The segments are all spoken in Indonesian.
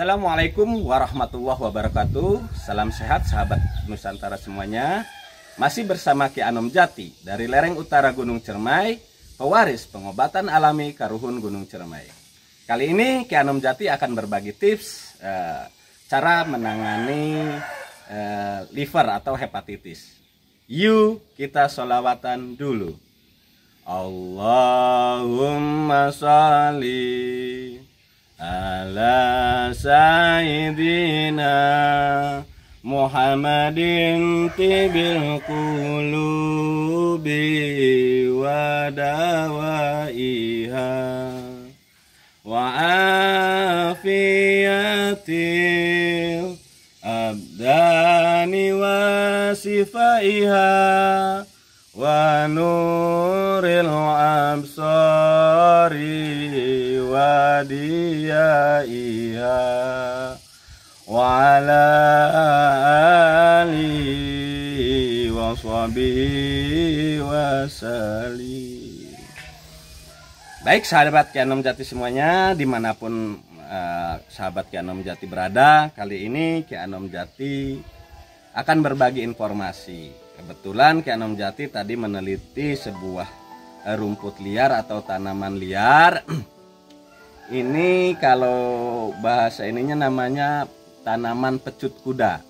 Assalamualaikum warahmatullahi wabarakatuh. Salam sehat sahabat Nusantara semuanya. Masih bersama Ki Anom Jati Dari lereng utara Gunung Cermai Pewaris pengobatan alami Karuhun Gunung Cermai. Kali ini Ki Anom Jati akan berbagi tips eh, Cara menangani eh, liver atau hepatitis. Yuk kita solawatan dulu. Allahumma salli ala sayyidina Muhammadin tibil qulubi wa dawaiha wa afiyatil wa ala alihi wa sahbihi wa salim. Baik sahabat Kianom Jati semuanya di mana pun eh, sahabat Kianom Jati berada kali ini Kianom Jati akan berbagi informasi kebetulan Kianom Jati tadi meneliti sebuah eh, rumput liar atau tanaman liar ini kalau bahasa ininya namanya tanaman pecut kuda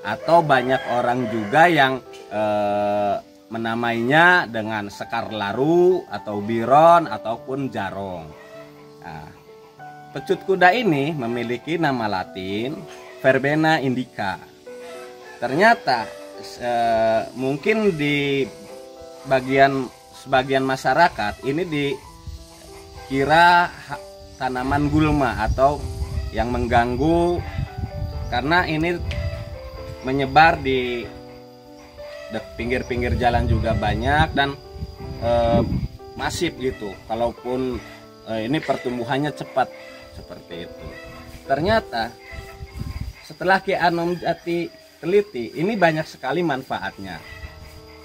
atau banyak orang juga yang eh, menamainya dengan sekar laru atau biron ataupun jarong. Nah, pecut kuda ini memiliki nama latin Verbena indica. Ternyata eh, mungkin di bagian sebagian masyarakat ini dikira tanaman gulma atau yang mengganggu karena ini menyebar di pinggir-pinggir jalan juga banyak dan eh, masif gitu. Kalaupun eh, ini pertumbuhannya cepat seperti itu. Ternyata setelah Ki Anom Jati teliti, ini banyak sekali manfaatnya.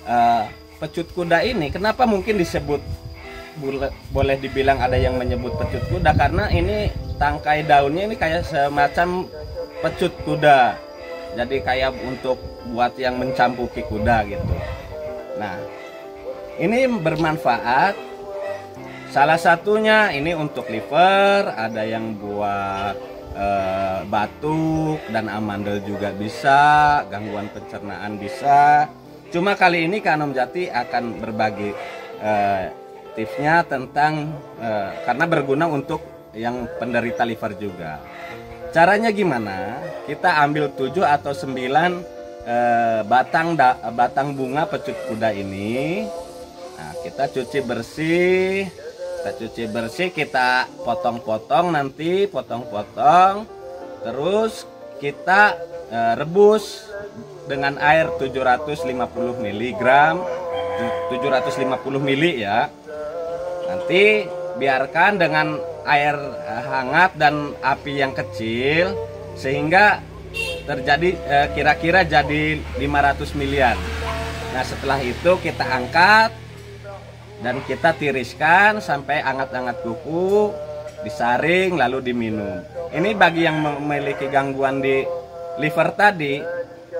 Eh, pecut kuda ini kenapa mungkin disebut boleh dibilang ada yang menyebut pecut kuda karena ini tangkai daunnya ini kayak semacam pecut kuda. Jadi kayak untuk buat yang mencampuki kuda gitu. Nah, ini bermanfaat. Salah satunya ini untuk liver, ada yang buat eh, batuk dan amandel juga bisa, gangguan pencernaan bisa. Cuma kali ini Kanom Jati akan berbagi eh, tipsnya tentang eh, karena berguna untuk yang penderita liver juga. Caranya gimana? Kita ambil 7 atau 9 eh, batang da- batang bunga pecut kuda ini. Nah, kita cuci bersih. Kita cuci bersih, kita potong-potong nanti, potong-potong. Terus kita eh, rebus dengan air 750 mg 750 mili ya. Nanti biarkan dengan air eh, hangat dan api yang kecil sehingga terjadi eh, kira-kira jadi 500 miliar nah setelah itu kita angkat dan kita tiriskan sampai hangat-hangat kuku disaring lalu diminum. Ini bagi yang memiliki gangguan di liver tadi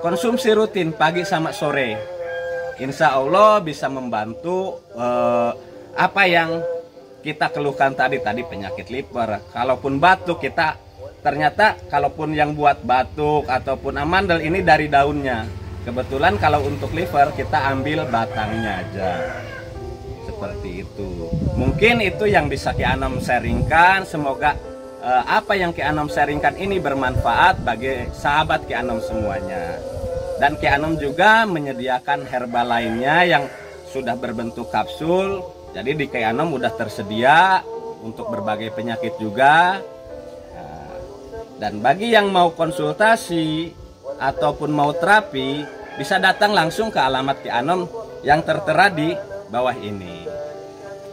konsumsi rutin pagi sama sore. Insya Allah bisa membantu eh, apa yang kita keluhkan tadi tadi penyakit liver. Kalaupun batuk kita ternyata kalaupun yang buat batuk ataupun amandel ini dari daunnya. Kebetulan kalau untuk liver kita ambil batangnya aja seperti itu. Mungkin itu yang bisa Ki Anom sharingkan. Semoga eh, apa yang Ki Anom sharingkan ini bermanfaat bagi sahabat Ki Anom semuanya. Dan Ki Anom juga menyediakan herbal lainnya yang sudah berbentuk kapsul. Jadi di Ki Anom udah tersedia untuk berbagai penyakit juga. Nah, dan bagi yang mau konsultasi ataupun mau terapi bisa datang langsung ke alamat Ki Anom yang tertera di bawah ini.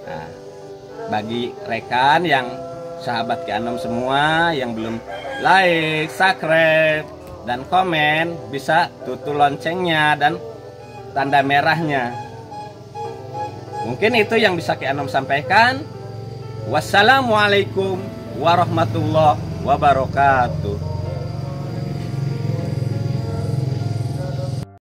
Nah, bagi rekan yang sahabat Ki Anom semua yang belum like, subscribe, dan komen bisa tutup loncengnya dan tanda merahnya. Mungkin itu yang bisa Ki Anom sampaikan. Wassalamualaikum warahmatullahi wabarakatuh.